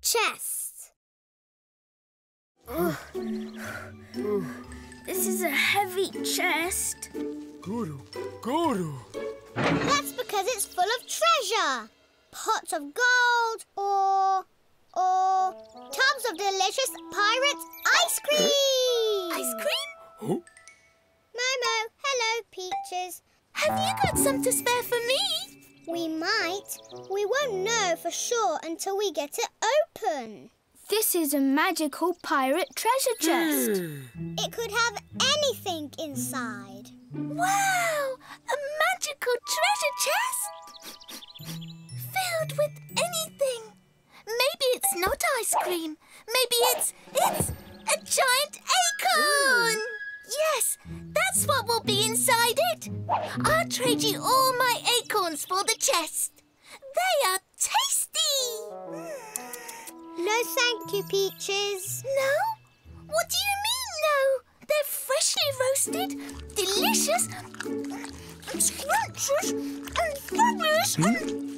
chest. This is a heavy chest. GooRoo, GooRoo. That's because it's full of treasure. Pots of gold or... or... tubs of delicious pirate ice cream. Ice cream? Oh, Momo, hello, Peaches. Have you got some to spare for me? We might. We won't know for sure until we get it open. This is a magical pirate treasure chest. It could have anything inside. Wow! A magical treasure chest! Filled with anything. Maybe it's not ice cream. Maybe it's... it's a giant acorn! Yes, that's what will be inside it. I'll trade you all my acorns for the chest. They are tasty! No thank you, Peaches. No? What do you mean, no? They're freshly roasted, delicious, and scrumptious, and fabulous, and, and,